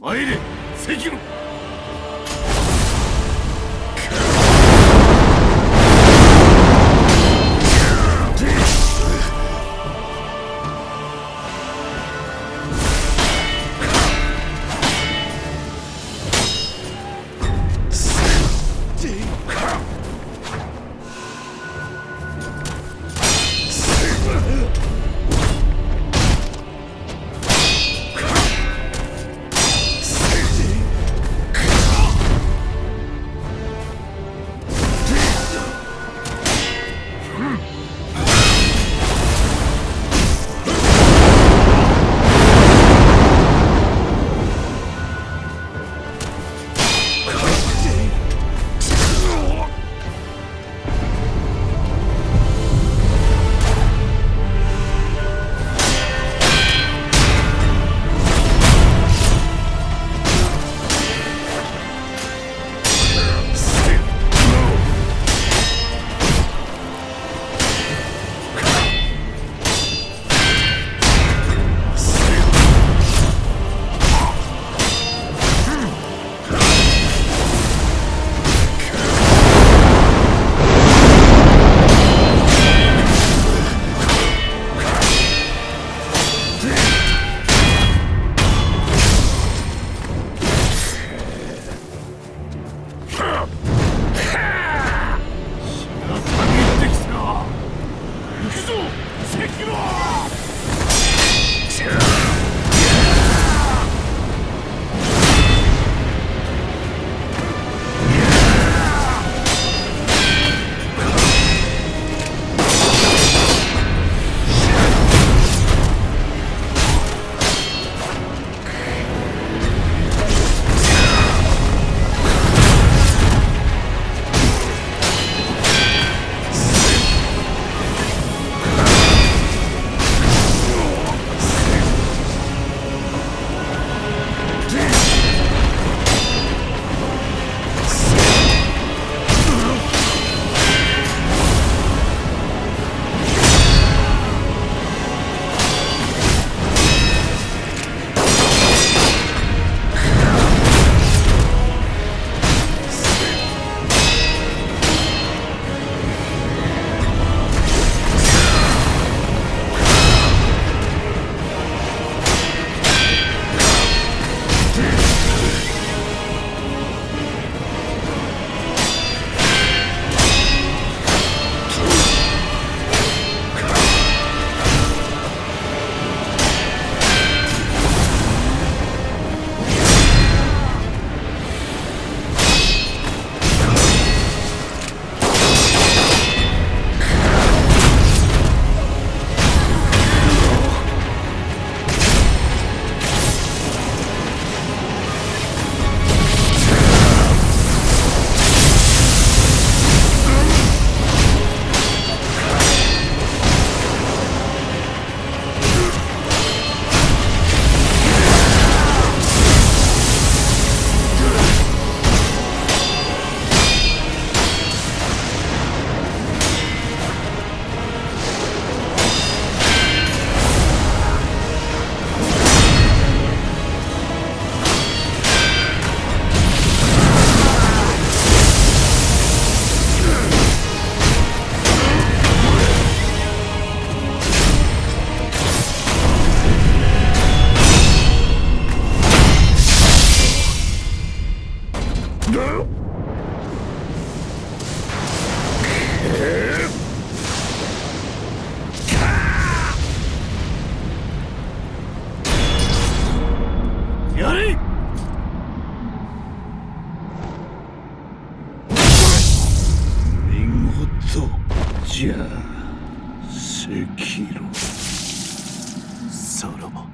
参れ関野。じゃ赤色。さらば